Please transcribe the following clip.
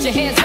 Your hands